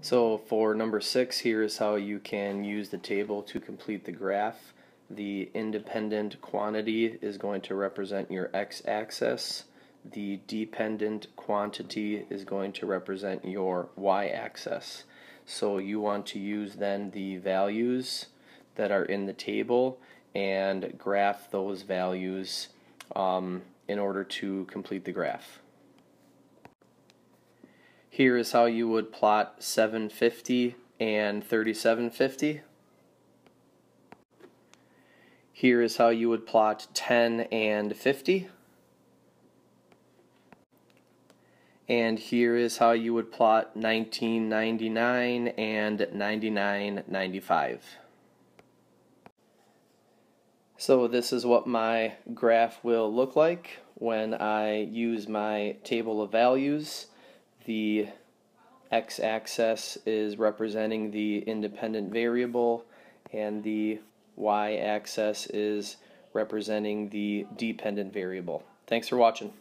So for number six, here is how you can use the table to complete the graph. The independent quantity is going to represent your x-axis. The dependent quantity is going to represent your y-axis. So you want to use then the values that are in the table and graph those values um, in order to complete the graph. Here is how you would plot 750 and 3750. Here is how you would plot 10 and 50. And here is how you would plot 1999 and 9995. So this is what my graph will look like when I use my table of values. The x-axis is representing the independent variable and the y-axis is representing the dependent variable. Thanks for watching.